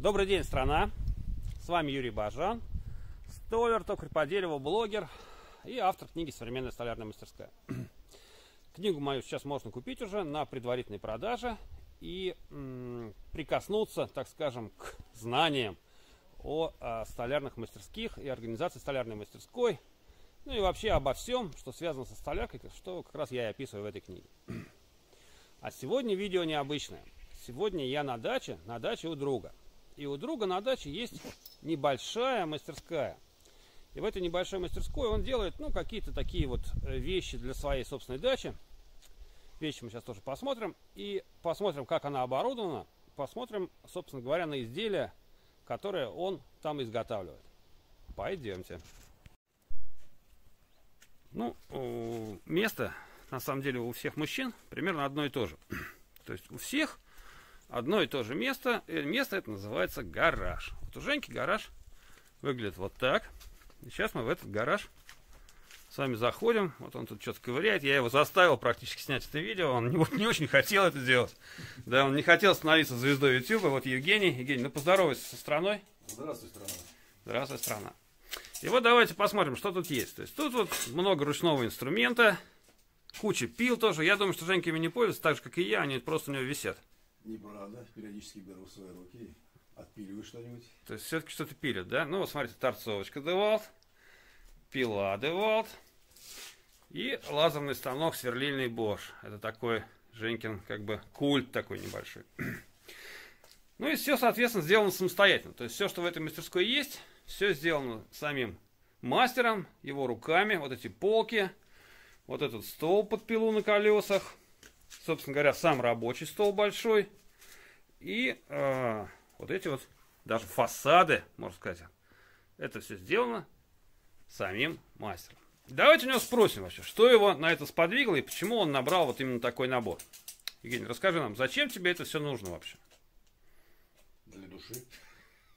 Добрый день, страна! С вами Юрий Бажан, столер, токарь по дереву, блогер и автор книги «Современная столярная мастерская». Книгу мою сейчас можно купить уже на предварительной продаже и прикоснуться, так скажем, к знаниям о, о столярных мастерских и организации столярной мастерской, ну и вообще обо всем, что связано со столяркой, что как раз я и описываю в этой книге. А сегодня видео необычное. Сегодня я на даче, на даче у друга. И у друга на даче есть небольшая мастерская. И в этой небольшой мастерской он делает, ну, какие-то такие вот э, вещи для своей собственной дачи. Вещи мы сейчас тоже посмотрим. И посмотрим, как она оборудована. Посмотрим, собственно говоря, на изделия, которые он там изготавливает. Пойдемте. Ну, место, на самом деле, у всех мужчин примерно одно и то же. То есть у всех одно и то же место. И место это называется гараж. Вот у Женьки гараж выглядит вот так. И сейчас мы в этот гараж с вами заходим. Вот он тут что-то ковыряет. Я его заставил практически снять это видео. Он не, не очень хотел это делать. Да, он не хотел становиться звездой YouTube. Вот Евгений. Евгений, ну поздоровайся со страной. Здравствуй, страна. Здравствуй, страна. И вот давайте посмотрим, что тут есть. То есть тут вот много ручного инструмента, куча пил тоже. Я думаю, что Женька ими не пользуется, так же, как и я, они просто у него висят. Неправда. Периодически беру свои руки, отпиливаю что-нибудь. То есть все-таки что-то пилят, да? Ну вот смотрите, торцовочка DeWalt, пила DeWalt и лазерный станок сверлильный Bosch. Это такой Женькин как бы культ такой небольшой. Ну и все, соответственно, сделано самостоятельно. То есть все, что в этой мастерской есть, все сделано самим мастером, его руками. Вот эти полки, вот этот стол под пилу на колесах, собственно говоря, сам рабочий стол большой. И э, вот эти вот даже фасады, можно сказать, это все сделано самим мастером. Давайте у него спросим вообще, что его на это сподвигло и почему он набрал вот именно такой набор. Евгений, расскажи нам, зачем тебе это все нужно вообще? Для души.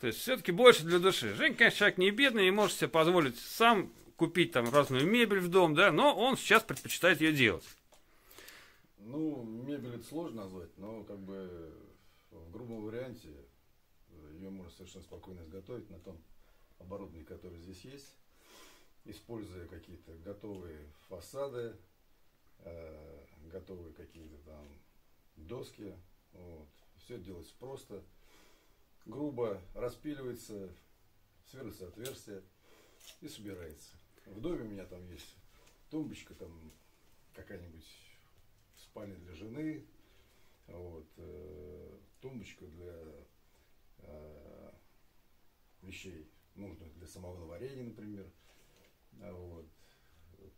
То есть все-таки больше для души. Жень, конечно, человек не бедный и может себе позволить сам купить там разную мебель в дом, да, но он сейчас предпочитает ее делать. Ну, мебель это сложно назвать, но как бы в грубом варианте ее можно совершенно спокойно изготовить на том оборудовании, которое здесь есть, используя какие-то готовые фасады, э, готовые какие-то там доски. Вот. Все делается просто, грубо распиливается, сверлится отверстие и собирается. В доме у меня там есть тумбочка, там какая-нибудь спальня для жены, вот, э, тумбочка для э, вещей, нужных для самого варенья, например, а вот,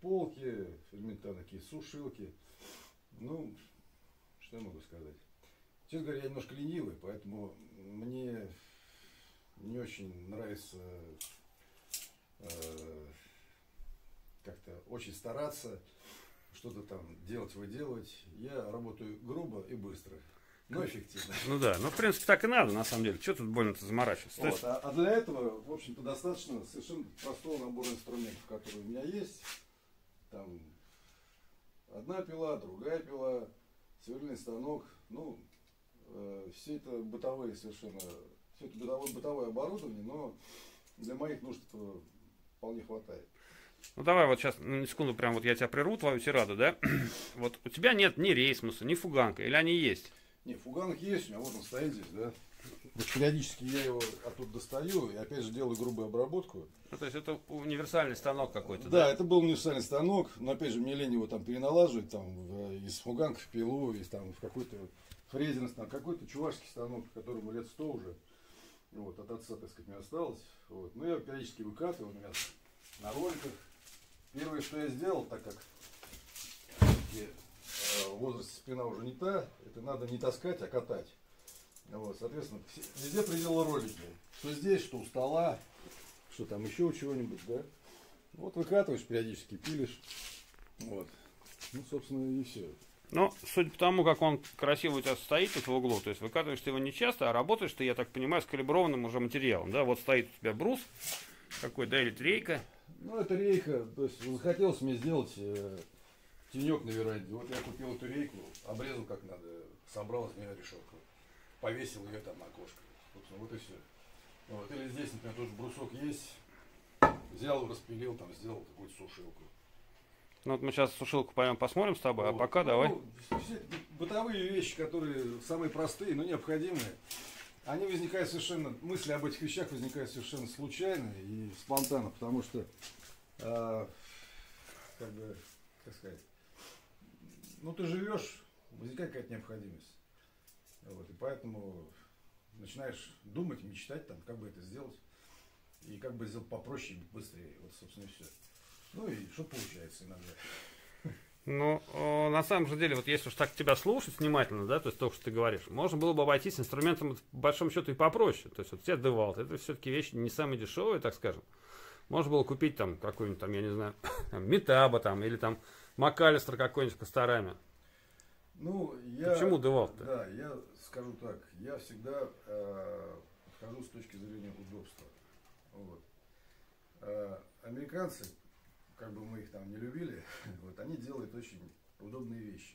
полки, элементарно такие сушилки, ну, что я могу сказать. Честно говоря, я немножко ленивый, поэтому мне не очень нравится э, как-то очень стараться что-то там делать, выделывать. Я работаю грубо и быстро, но эффективно. Ну да, ну в принципе так и надо, на самом деле. Что тут больно-то заморачиваться? Вот, а, а для этого, в общем-то, достаточно совершенно простого набора инструментов, которые у меня есть. Там одна пила, другая пила, сверлильный станок, ну, э, все это бытовые совершенно, все это бытовое, бытовое оборудование, но для моих нужд этого вполне хватает. Ну давай вот сейчас на секунду прям вот я тебя прерву, твою тираду, да? вот у тебя нет ни рейсмуса, ни фуганка, или они есть? Не, фуганок есть, у меня вот он стоит здесь, да? Периодически я его оттуда достаю и опять же делаю грубую обработку. Ну, то есть это универсальный станок какой-то, да? Да, это был универсальный станок, но опять же мне лень его там переналаживать, там из фуганка в пилу, из там в какой-то фрезерный станок, какой-то чувашский станок, которому лет сто уже. Вот, от отца, так сказать, мне осталось. Вот. Но я периодически выкатываю, у меня на роликах. Первое, что я сделал, так как э, в возрасте спина уже не та, это надо не таскать, а катать. Вот, соответственно, везде приделал ролики. Что здесь, что у стола, что там еще у чего-нибудь, да. Вот выкатываешь периодически, пилишь. Вот. Ну, собственно, и все. Ну, судя по тому, как он красиво у тебя стоит тут в углу, то есть выкатываешь ты его не часто, а работаешь ты, я так понимаю, с калиброванным уже материалом, да, вот стоит у тебя брус какой, да, или трейка. Ну, это рейка, то есть захотелось мне сделать э, тенек на веранде. Вот я купил эту рейку, обрезал как надо, собрал из нее решетку, повесил ее там на окошко. Собственно, вот и все. Вот. Или здесь, например, тоже брусок есть. Взял, распилил, там, сделал какую-то сушилку. Ну вот мы сейчас сушилку пойдем посмотрим с тобой, а Вот. пока Ну, давай. все бытовые вещи, которые самые простые, но необходимые, они возникают совершенно, мысли об этих вещах возникают совершенно случайно и спонтанно, потому что, а, как бы, как сказать, ну ты живешь, возникает какая-то необходимость. Вот, и поэтому начинаешь думать, мечтать, там, как бы это сделать, и как бы сделать попроще, быстрее. Вот, собственно, и все. Ну и что получается иногда. Ну, э, на самом же деле, вот если уж так тебя слушать внимательно, да, то есть то, что ты говоришь, можно было бы обойтись инструментом, по большому счету, и попроще. То есть вот тебе девалт, это все-таки вещи не самые дешевые, так скажем. Можно было купить там какой-нибудь там, я не знаю, там, Метаба там, или там Макалистер какой-нибудь с Косторами. Ну, я... Почему девалт-то? Да, я скажу так, я всегда э, подхожу с точки зрения удобства. Вот. Э, американцы, как бы мы их там не любили, вот, они делают очень удобные вещи.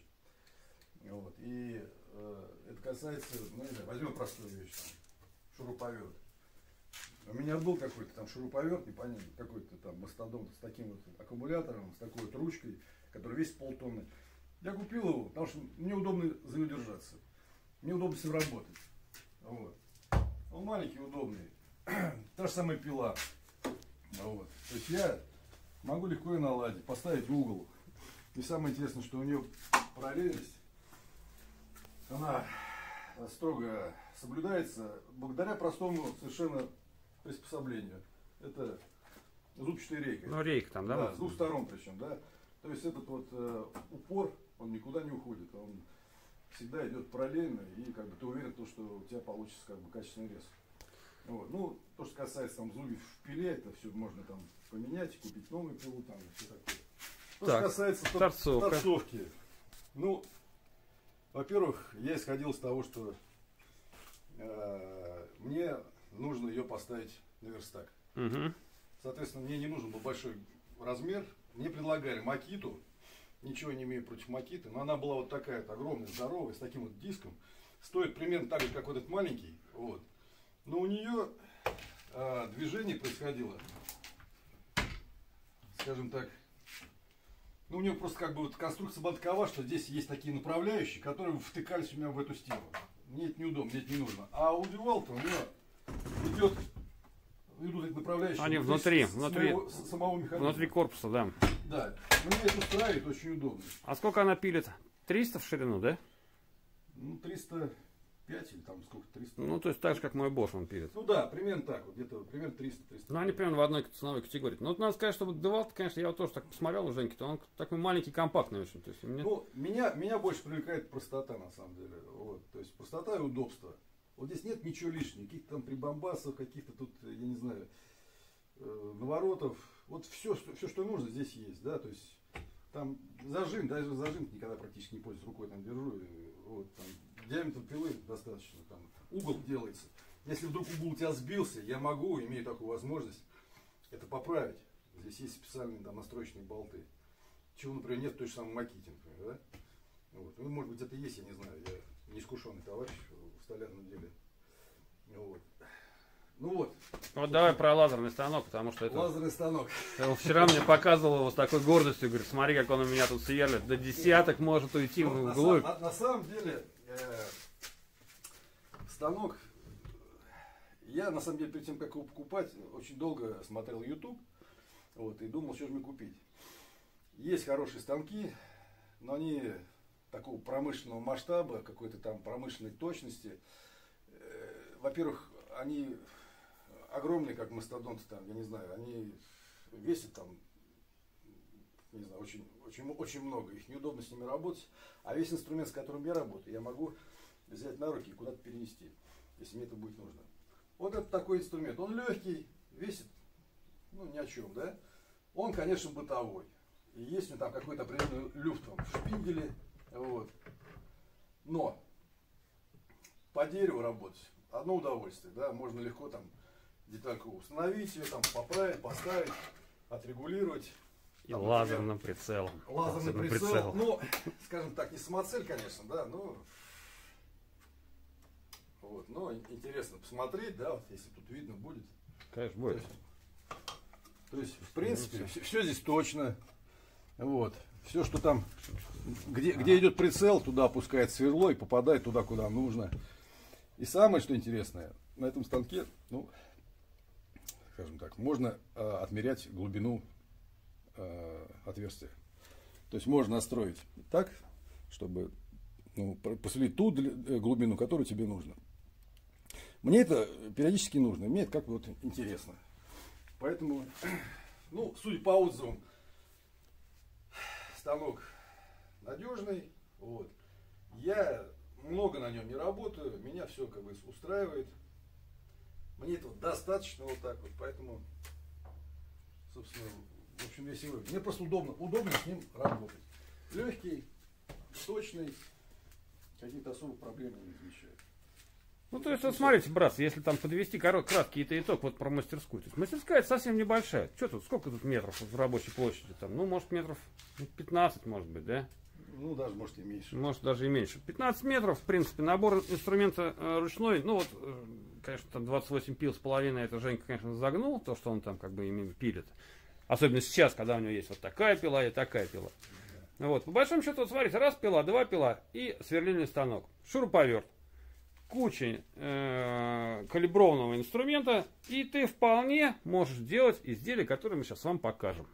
Вот. И э, это касается, ну не знаю, возьмем простую вещь, там, шуруповерт. У меня был какой-то там шуруповерт, непонятно, какой-то там мастодонт с таким вот аккумулятором, с такой вот ручкой, который весит полтонны. Я купил его, потому что мне удобно за него держаться. Мне удобно с ним работать. Вот. Он маленький, удобный. Та же самая пила. Вот. То есть я могу легко ее наладить, поставить в угол. И самое интересное, что у нее параллельность, она строго соблюдается благодаря простому совершенно приспособлению. Это зубчатая рейка. Ну, рейк там, да? Да, с двух сторон причем, да. То есть этот вот э, упор, он никуда не уходит, он всегда идет параллельно, и как бы ты уверен, то, что у тебя получится как бы качественный рез. Вот. Ну, то, что касается там зубьев в пиле, это все можно там поменять, купить новую пилу там и все такое. То, Так, что касается торцовка. торцовки. Ну, во-первых, я исходил с того, что э, мне нужно ее поставить на верстак. Мгм. Соответственно, мне не нужен был большой размер. Мне предлагали макиту. Ничего не имею против макиты, но она была вот такая вот огромная, здоровая, с таким вот диском. Стоит примерно так же, как вот этот маленький. Вот. Но у нее а, движение происходило, скажем так, ну, у нее просто как бы вот конструкция была такова, что здесь есть такие направляющие, которые втыкались у меня в эту стену. Мне это неудобно, мне это не нужно. А у Дювал-то у нее идет, идут эти направляющие. Они внутри, с внутри. моего- с самого механизма. Внутри корпуса, да. Да. Мне это устраивает очень удобно. А сколько она пилит? 300 в ширину, да? Ну, 305 или там сколько, 300. Ну, то есть так же, как мой Bosch он пилит. Ну да, примерно так, вот где-то примерно 300-300. Ну, они примерно в одной ценовой категории. Ну, вот надо сказать, что вот DeWalt, конечно, я вот тоже так посмотрел у Женьки, то он такой маленький, компактный очень. То есть, мне... Ну, меня, меня больше привлекает простота, на самом деле. Вот, то есть простота и удобство. Вот здесь нет ничего лишнего, каких-то там прибамбасов, каких-то тут, я не знаю, э, наворотов. Вот все, что, все, что нужно, здесь есть, да, то есть там зажим, даже зажим никогда практически не пользуюсь, рукой там держу, вот, там, диаметр пилы достаточно, там, угол делается. Если вдруг угол у тебя сбился, я могу, имею такую возможность, это поправить. Здесь есть специальные там настроечные болты. Чего, например, нет в той же самой маките, например, да? Вот. Ну, может быть, это есть, я не знаю, я не искушенный товарищ в столярном деле. Вот. Ну вот, Вот давай про лазерный станок, потому что это... лазерный станок. Он вчера мне показывал его с такой гордостью, говорит, смотри, как он у меня тут сверлит. До десяток может уйти в Ну, углу. на- на самом деле, э, станок, я на самом деле перед тем, как его покупать, очень долго смотрел YouTube вот, и думал, что же мне купить. Есть хорошие станки, но они такого промышленного масштаба, какой-то там промышленной точности. Э, Во-первых, они огромные, как мастодонты там, я не знаю, они весят там не знаю, очень, очень, очень много. Их неудобно с ними работать. А весь инструмент, с которым я работаю, я могу взять на руки и куда-то перенести, если мне это будет нужно. Вот это такой инструмент. Он легкий, весит, ну, ни о чем, да? Он, конечно, бытовой. И есть у него там какой-то определенный люфт там, в шпинделе. Вот. Но по дереву работать одно удовольствие, да, можно легко там детальку установить, ее там поправить, поставить, отрегулировать. И Там, лазерным прицелом. Лазерный Лазерным прицел, ну, скажем так, не самоцель, конечно, да, но вот. Вот, но интересно посмотреть, да, вот если тут видно будет. Конечно, будет. То есть, то есть в принципе, все, все здесь точно. Вот. Все, что там, где, где идет прицел, туда опускает сверло и попадает туда, куда нужно. И самое, что интересное, на этом станке, ну, скажем так, можно э, отмерять глубину э, отверстия. То есть можно настроить так, чтобы ну, посверлить ту э, глубину, которую тебе нужно. Мне это периодически нужно, мне это как вот интересно. Поэтому, ну, судя по отзывам, станок надежный. Вот. Я много на нем не работаю, меня все как бы устраивает. Мне этого достаточно вот так вот, поэтому, собственно, в общем, весь его. Мне просто удобно, удобно с ним работать. Легкий, точный, какие-то особых проблем не замечаю. Ну, то есть, вот смотрите, братцы, если там подвести краткий это итог вот про мастерскую. То есть, мастерская совсем небольшая. Что тут, сколько тут метров в рабочей площади? Там, ну, может, метров 15, может быть, да? Ну, даже, может, и меньше. Может, даже и меньше. 15 метров, в принципе, набор инструмента э, ручной. Ну, вот, э, конечно, там 28 пил с половиной, это Женька, конечно, загнул, то, что он там как бы ими пилит. Особенно сейчас, когда у него есть вот такая пила и такая пила. Вот, по большому счету, вот смотрите, раз пила, два пила и сверлильный станок. Шуруповерт кучей э, калиброванного инструмента, и ты вполне можешь делать изделие, которое мы сейчас вам покажем.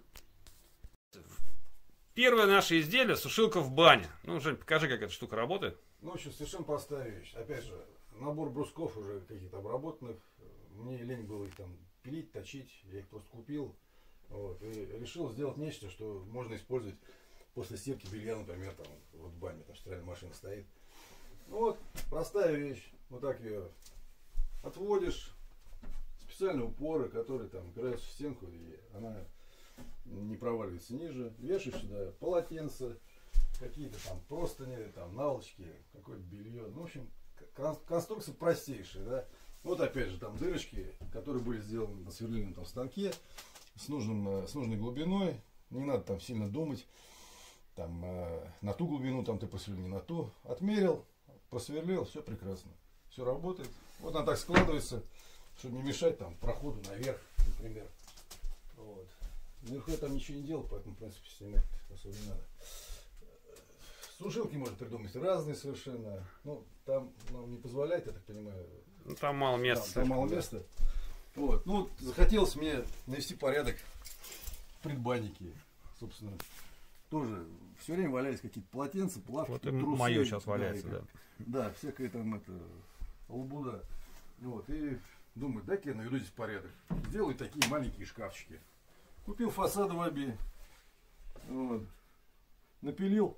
Первое наше изделие – сушилка в бане. Ну, Жень, покажи, как эта штука работает. Ну, еще совершенно простая вещь. Опять же, набор брусков уже каких-то обработанных. Мне лень было их там пилить, точить. Я их просто купил. Вот, и решил сделать нечто, что можно использовать после стирки белья, например, там, вот в бане, там стиральная машина стоит. Ну вот, простая вещь. Вот так ее отводишь. Специальные упоры, которые там упираются в стенку, и она не проваливается ниже. Вешаешь сюда полотенце, какие-то там простыни, там наволочки, какое-то белье. Ну, в общем, конструкция простейшая, да. Вот опять же там дырочки, которые были сделаны на сверлильном там станке с, нужным, э, с нужной глубиной. Не надо там сильно думать. Там э, на ту глубину там ты посверлил, не на ту. Отмерил, просверлил, все прекрасно. Все работает. Вот она так складывается, чтобы не мешать там проходу наверх, например. Вот. Наверху я там ничего не делал, поэтому, в принципе, снимать особо не надо. Сушилки можно придумать разные совершенно. Ну, там нам не позволяет, я так понимаю. Ну, там мало места. Там, там мало места. Вот. Ну, захотелось мне навести порядок в предбаннике. Собственно, тоже все время валялись какие-то полотенца, плавки, Вот трусы, мое сейчас валяется, да. Да, да всякое там это лабуда. Вот, и думаю, дай-ка я наведу здесь порядок. Сделаю такие маленькие шкафчики. Купил фасады в обе. Вот. Напилил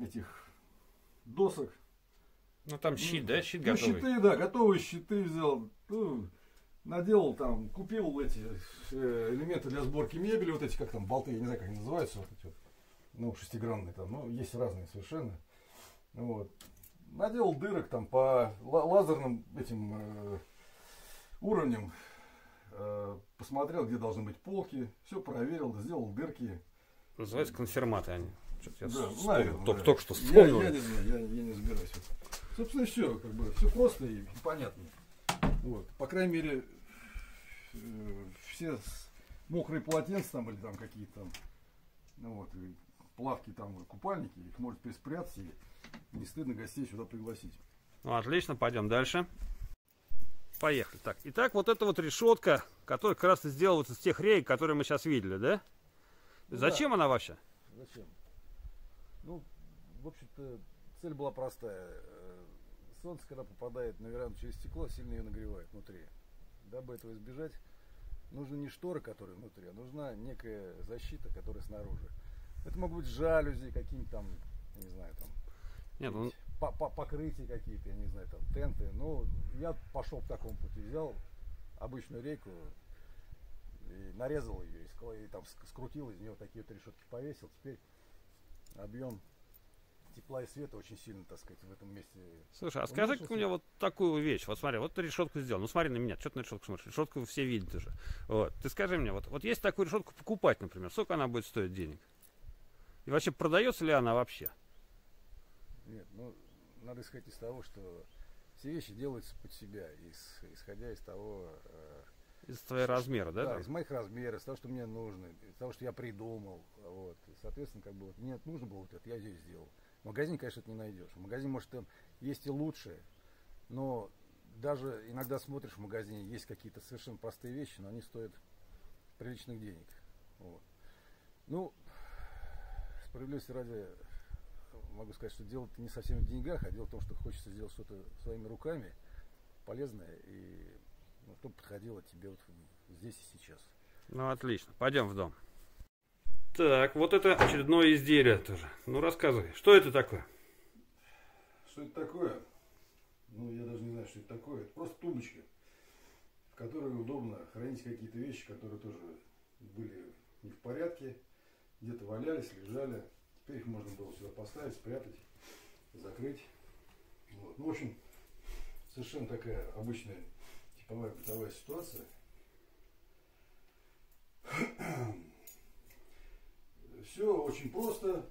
этих досок. Ну там щит, да? Щит ну, готовый. щиты, да, готовые щиты взял. Ну, наделал там, купил эти э, элементы для сборки мебели, вот эти, как там, болты, я не знаю, как они называются, вот эти вот, ну, шестигранные там, ну, есть разные совершенно. Вот. Наделал дырок там по лазерным этим э, уровням, э, посмотрел, где должны быть полки, все проверил, сделал дырки. Называется конфирматы они. Я да, наверное, только, да. только что вспомнил. Я, я, не знаю, я, я не разбираюсь. Собственно, все, как бы, все просто и понятно. Вот. По крайней мере, э, все мокрые полотенца там или там какие-то там, ну вот, плавки там, купальники, их может спрятаться и не стыдно гостей сюда пригласить. Ну, отлично, пойдем дальше. Поехали. Так, итак, вот эта вот решетка, которая как раз и сделывается из тех рейк, которые мы сейчас видели, да? Ну, Зачем да. она вообще? Зачем? Ну, в общем-то, цель была простая. Солнце, когда попадает на веранду через стекло, сильно ее нагревает внутри. Дабы этого избежать, нужны не шторы, которые внутри, а нужна некая защита, которая снаружи. Это могут быть жалюзи, какие-нибудь там, не знаю, там нет, он... по -по покрытия какие-то, я не знаю, там тенты. Ну, я пошел по такому пути, взял обычную рейку и нарезал ее, и, и там скрутил из нее такие вот решетки повесил. Теперь объем тепла и света очень сильно, так сказать, в этом месте. Слушай, а скажи мне вот такую вещь. Вот смотри, вот ты решетку сделал. Ну смотри на меня, что ты на решетку смотришь? Решетку все видят уже. Вот. Ты скажи мне, вот, вот если такую решетку покупать, например, сколько она будет стоить денег? И вообще продается ли она вообще? Нет, ну, надо исходить из того, что все вещи делаются под себя, исходя из того... Э, из твоего размера, да? Да, там? из моих размеров, из того, что мне нужно, из того, что я придумал. Вот. И, соответственно, как бы вот, мне нужно было вот это, я здесь сделал. В магазине, конечно, это не найдешь. В магазине, может, там есть и лучшее, но даже иногда смотришь в магазине, есть какие-то совершенно простые вещи, но они стоят приличных денег. Вот. Ну, справедливости ради, могу сказать, что дело не совсем в деньгах, а дело в том, что хочется сделать что-то своими руками полезное, и ну, чтобы подходило тебе вот здесь и сейчас. Ну, отлично. Пойдем в дом. Так, вот это очередное изделие тоже. Ну, рассказывай, что это такое? Что это такое? Ну, я даже не знаю, что это такое. Это просто тумбочка, в которой удобно хранить какие-то вещи, которые тоже были не в порядке, где-то валялись, лежали. Теперь их можно было сюда поставить, спрятать, закрыть. Вот. Ну, в общем, совершенно такая обычная типовая бытовая ситуация. Все очень просто.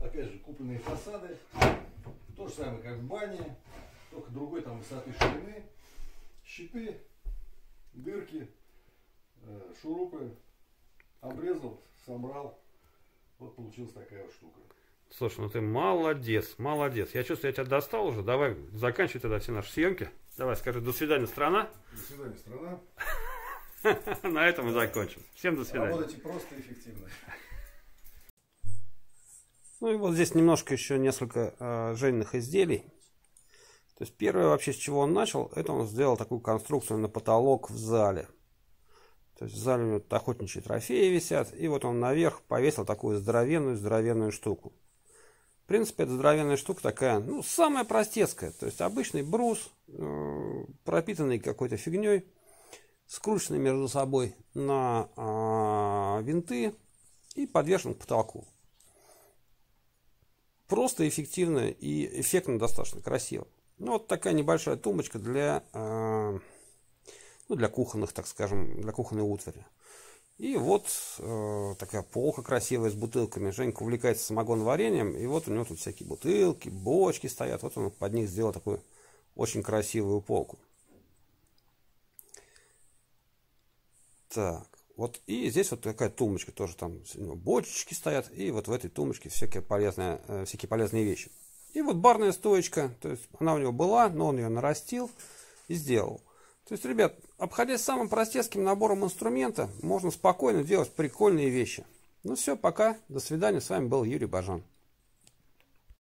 Опять же, купленные фасады. То же самое, как в бане, только другой там высоты ширины. Щиты, дырки, э, шурупы. Обрезал, собрал. Вот получилась такая вот штука. Слушай, ну ты молодец, молодец. Я чувствую, я тебя достал уже. Давай заканчивай тогда все наши съемки. Давай скажи до свидания, страна. До свидания, страна. На этом мы закончим. Всем до свидания. Работайте просто и эффективно. Ну и вот здесь немножко еще несколько э, Жениных изделий. То есть первое вообще с чего он начал, это он сделал такую конструкцию на потолок в зале. То есть в зале у него охотничьи трофеи висят, и вот он наверх повесил такую здоровенную-здоровенную штуку. В принципе, эта здоровенная штука такая, ну, самая простецкая. То есть обычный брус, э, пропитанный какой-то фигней, скрученный между собой на э, винты и подвешен к потолку. Просто эффективно и эффектно достаточно красиво. Ну, вот такая небольшая тумбочка для, э, ну, для кухонных, так скажем, для кухонной утвари. И вот э, такая полка красивая с бутылками. Женька увлекается самогоноварением. И вот у него тут всякие бутылки, бочки стоят. Вот он под них сделал такую очень красивую полку. Так, вот и здесь вот такая тумбочка тоже там бочечки стоят. И вот в этой тумбочке всякие полезные, э, всякие полезные вещи. И вот барная стоечка, то есть она у него была, но он ее нарастил и сделал. То есть, ребят, обходясь самым простецким набором инструмента, можно спокойно делать прикольные вещи. Ну все, пока, до свидания, с вами был Юрий Бажан.